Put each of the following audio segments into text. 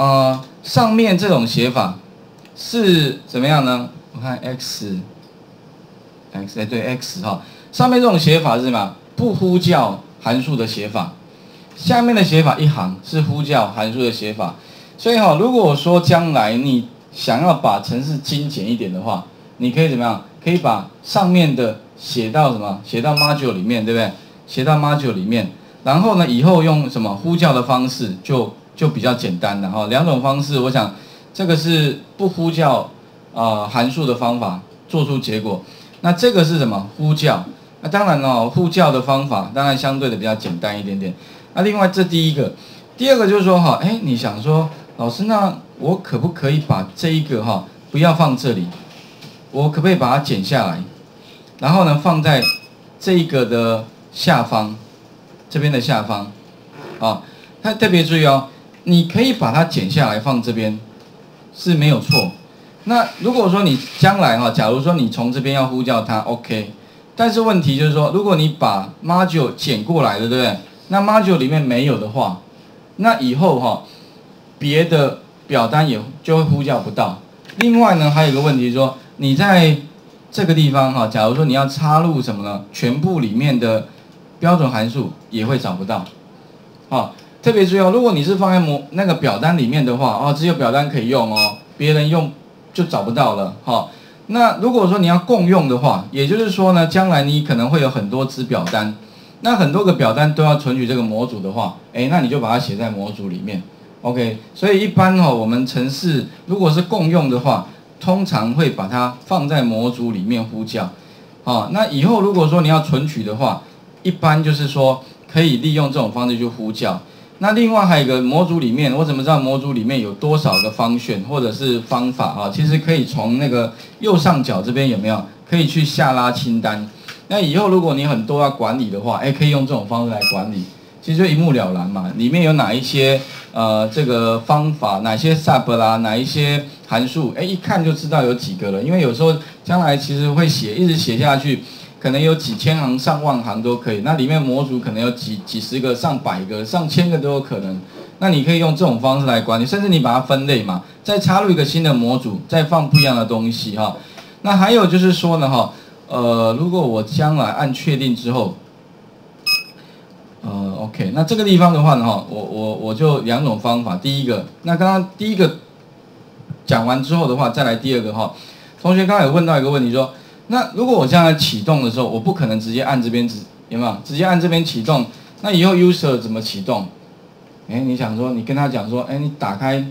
呃，上面这种写法是怎么样呢？我看 x x 哎对 x 哈，上面这种写法是什么？不呼叫函数的写法。下面的写法一行是呼叫函数的写法。所以哈，如果说将来你想要把程式精简一点的话，你可以怎么样？可以把上面的写到什么？写到 module 里面，对不对？写到 module 里面，然后呢，以后用什么呼叫的方式就就比较简单了哈。两种方式，我想这个是不呼叫啊函数的方法做出结果。那这个是什么？呼叫。那当然哦，呼叫的方法当然相对的比较简单一点点。那另外这第一个，第二个就是说哈，哎，你想说老师，那我可不可以把这一个哈不要放这里？我可不可以把它剪下来，然后呢放在这一个的下方，这边的下方，啊，它特别注意哦，你可以把它剪下来放这边是没有错。那如果说你将来哈，假如说你从这边要呼叫它，OK，但是问题就是说，如果你把 module 剪过来的，对不对？那 module 里面没有的话，那以后哈，别的表单也就会呼叫不到。另外呢，还有一个问题说。你在这个地方哈，假如说你要插入什么呢？全部里面的标准函数也会找不到，啊，特别注意哦，如果你是放在模那个表单里面的话，哦，只有表单可以用哦，别人用就找不到了，哈。那如果说你要共用的话，也就是说呢，将来你可能会有很多只表单，那很多个表单都要存取这个模组的话，哎，那你就把它写在模组里面，OK。所以一般哈，我们城市如果是共用的话。通常会把它放在模组里面呼叫，啊，那以后如果说你要存取的话，一般就是说可以利用这种方式去呼叫。那另外还有一个模组里面，我怎么知道模组里面有多少个方选或者是方法啊？其实可以从那个右上角这边有没有可以去下拉清单。那以后如果你很多要管理的话，哎，可以用这种方式来管理。其实一目了然嘛，里面有哪一些呃这个方法，哪些 sub 啦，哪一些函数，哎，一看就知道有几个了。因为有时候将来其实会写，一直写下去，可能有几千行、上万行都可以。那里面模组可能有几几十个、上百个、上千个都有可能。那你可以用这种方式来管理，甚至你把它分类嘛，再插入一个新的模组，再放不一样的东西哈。那还有就是说呢哈，呃，如果我将来按确定之后。呃，OK，那这个地方的话呢，哈，我我我就两种方法。第一个，那刚刚第一个讲完之后的话，再来第二个哈。同学刚才有问到一个问题，说，那如果我将来启动的时候，我不可能直接按这边直，有没有？直接按这边启动，那以后 user 怎么启动？哎，你想说，你跟他讲说，哎，你打开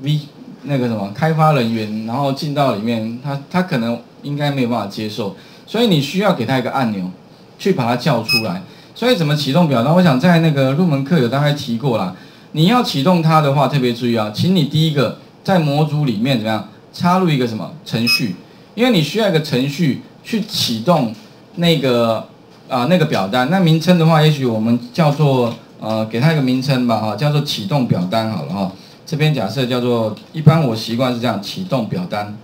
V 那个什么开发人员，然后进到里面，他他可能应该没有办法接受，所以你需要给他一个按钮，去把它叫出来。所以怎么启动表单？我想在那个入门课有大概提过了。你要启动它的话，特别注意啊，请你第一个在模组里面怎么样插入一个什么程序？因为你需要一个程序去启动那个啊那个表单。那名称的话，也许我们叫做呃给它一个名称吧哈，叫做启动表单好了哈。这边假设叫做一般我习惯是这样启动表单。